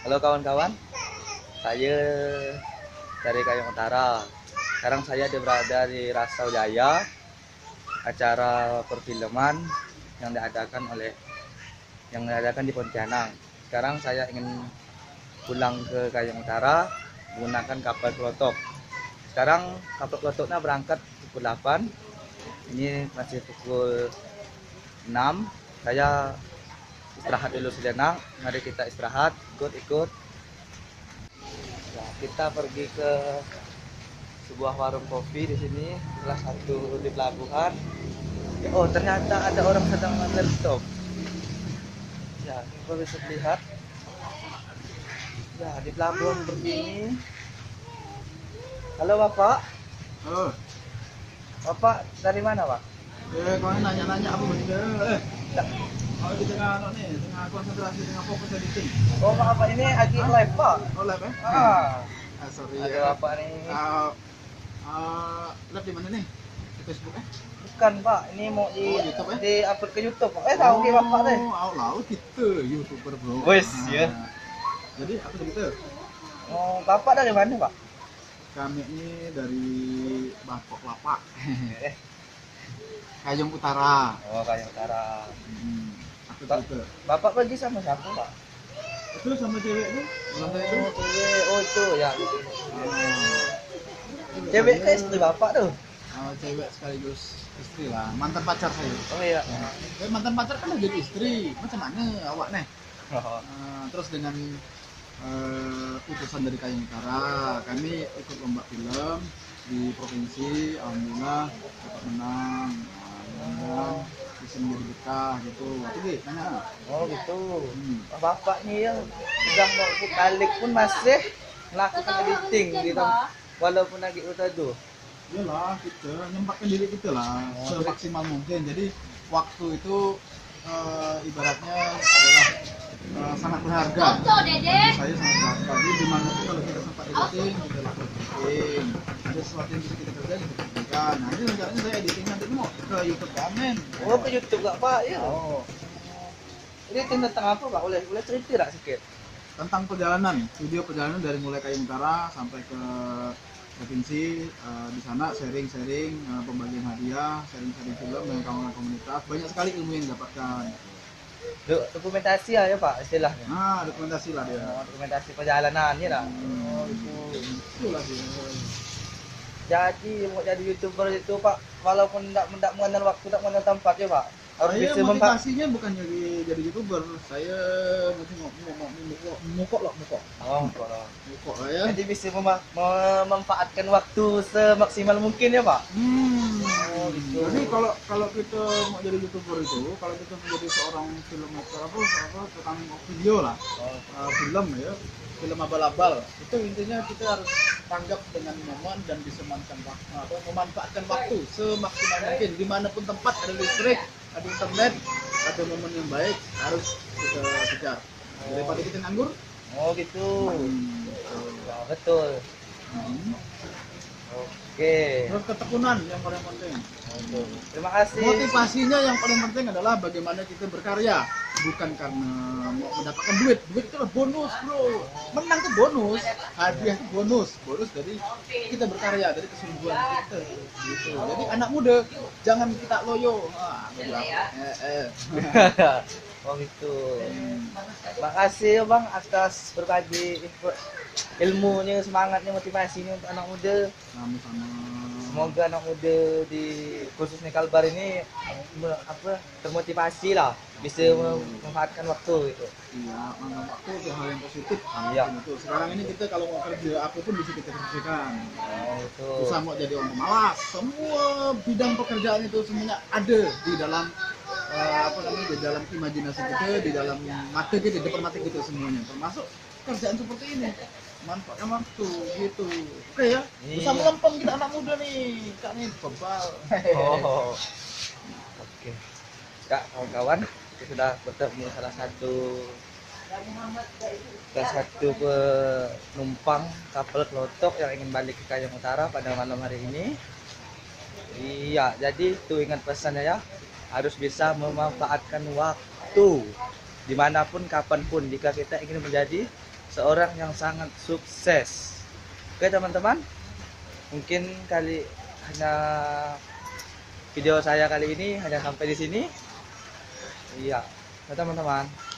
Halo kawan-kawan, saya dari Kayong Utara. Sekarang saya berada di Rasau Jaya, acara perfilman yang diadakan oleh yang diadakan di Pontianak. Sekarang saya ingin pulang ke Kayong Utara menggunakan kapal kelotok. Sekarang kapal kelotoknya berangkat pukul 8. Ini masih pukul 6. Saya istirahat dulu sejenak mari kita istirahat. Ikut ikut. Nah, kita pergi ke sebuah warung kopi di sini. Salah satu di pelabuhan. Oh ternyata ada orang sedang main laptop ya kita bisa lihat. Ya di pelabuhan begini halo bapak. Halo. bapak dari mana pak? Eh, kau nanya-nanya apa? Begitu? Eh, Ya. kalau di tengah anu nih, tengah konsentrasi, tengah fokus editing. oh maaf pak ini lagi live pak Oh, lab eh? ah Ah, sorry ada ya. bapak nih Ah, ah, lab di mana nih? Di Facebook eh? Bukan pak, ini mau di Oh, YouTube, ya? di upload ke YouTube pak. Eh tahu ke bapak deh. Oh, laut gitu, youtuber bro. Wes, Ah. ya. Jadi apa begitu? Oh bapak dari mana pak? Kami ini dari Bangkok Lapak, Eh, Kayong Utara. oh kayak utara. Hmm, Bapak pergi sama siapa pak? Itu sama cewek itu? Oh, cewek. oh itu ya. Gitu. Cewek ke istri bapak tuh. Oh, cewek sekaligus istri lah, mantan pacar saya. Oh iya. Eh, mantan pacar kan jadi istri, macam mana awak nih? Oh, Eh, terus dengan eh, utusan dari Kayang Utara, kami ikut lomba film di provinsi, alhamdulillah dapat menang, alhamdulillah menjadi betah gitu. Jadi nanya, oh gitu. hmm. Bapak nih yang sudah mau balik pun masih melakukan editing di tempat walaupun lagi tuh. Iyalah kita nyempatkan diri kita lah Oh, semaksimal mungkin. Jadi waktu itu eh, ibaratnya adalah eh, sangat berharga. Menurut saya sangat berharga. Jadi di mana pun kalau kita sempat editing, kita lakukan editing. Ada sesuatu yang bisa kita kerjain, kita kerjakan. Nah ini rencananya saya editing ke YouTube Kamen. Oh ke YouTube gak pak? Iya. Oh, Editing tentang apa pak? Boleh boleh cerita tak sedikit? tentang perjalanan, video perjalanan dari mulai Kayung Utara sampai ke provinsi eh, di sana sharing-sharing eh, pembagian hadiah, sharing-sharing film dengan kawan-kawan komunitas. Banyak sekali ilmu yang didapatkan. Do- dokumentasi ya, ya pak istilahnya. Nah, dokumentasi lah dia. Oh, dokumentasi perjalanannya lah. Oh, itu. Itulah dia. Jadi mau jadi youtuber itu pak, walaupun tidak tidak mengenal waktu, tidak mengenal tempat ya pak, harus saya bisa mempak. motivasinya bukan jadi jadi youtuber. Saya mungkin mau mau mau mukok mukok lah mukok. Oh, kalau. Mukok lah ya. Jadi bisa mema- memanfaatkan waktu semaksimal mungkin ya pak. Hmm. Oh, gitu. Jadi kalau kalau kita mau jadi youtuber itu, kalau kita menjadi seorang filmmaker apa apa tukang video lah, Oh, uh, film ya, film abal-abal, itu intinya kita harus tanggap dengan momen dan bisa memanfaatkan waktu, apa, memanfaatkan waktu semaksimal mungkin di mana pun tempat ada listrik, ada internet, ada momen yang baik harus kita kejar. Daripada kita nganggur, oh gitu. hmm, Ya, betul. hmm. Oke. terus ketekunan yang paling penting. Oke. Terima kasih. Motivasinya yang paling penting adalah bagaimana kita berkarya, bukan karena mau mendapatkan duit. Duit itu bonus, bro. Menang itu bonus, hadiah itu bonus. Bonus dari kita berkarya, dari kesungguhan kita. Gitu. Jadi anak muda jangan kita loyo. Ah, eh, eh. oh gitu. Makasih ya bang atas berbagi info- ilmunya, semangatnya, motivasinya untuk anak muda. Sama-sama. Semoga anak muda di khususnya Kalbar ini me- apa termotivasi lah, bisa memanfaatkan waktu gitu. Iya, menganggap waktu itu hal yang positif. Iya. Gitu. Sekarang ini kita kalau mau kerja apa pun bisa kita kerjakan. Oh itu. Susah mau jadi orang malas. Semua bidang pekerjaan itu semuanya ada di dalam eh, apa namanya di dalam imajinasi kita, di dalam mata kita, di depan mata kita semuanya. Termasuk kerjaan seperti ini. Manfaatnya waktu gitu. Oke ya. Bisa Iya. melempem kita anak muda nih. Kak nih bebal. Oh. Oke. Kak, kawan-kawan, kita sudah bertemu salah satu salah satu penumpang kapal kelotok yang ingin balik ke Kayong Utara pada malam hari ini. Iya, jadi itu ingat pesannya ya, harus bisa memanfaatkan waktu di mana pun kapan pun jika kita ingin menjadi seorang yang sangat sukses. Oke teman-teman, mungkin kali hanya video saya kali ini hanya sampai di sini. Iya, Nah, teman-teman.